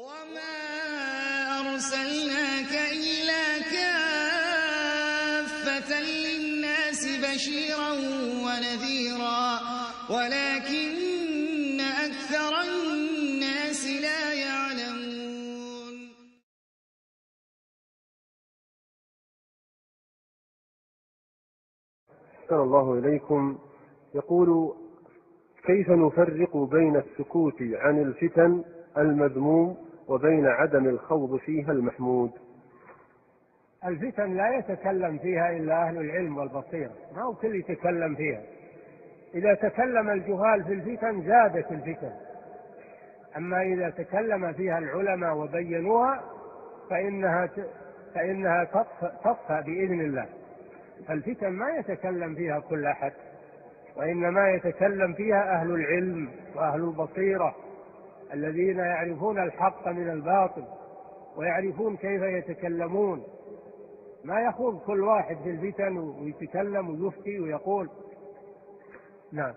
وما أرسلناك إلا كافة للناس بشيرا ونذيرا ولكن أكثر الناس لا يعلمون. أحسن الله إليكم يقول كيف نفرق بين السكوت عن الفتن المذموم وبين عدم الخوض فيها المحمود. الفتن لا يتكلم فيها إلا أهل العلم والبصيرة ما هو كل يتكلم فيها. إذا تكلم الجهال في الفتن زادت الفتن. أما إذا تكلم فيها العلماء وبينوها فإنها فإنها تطفى بإذن الله. الفتن ما يتكلم فيها كل أحد وإنما يتكلم فيها أهل العلم وأهل البصيرة. الذين يعرفون الحق من الباطل ويعرفون كيف يتكلمون. ما يخوض كل واحد في الفتن ويتكلم ويفتي ويقول. نعم.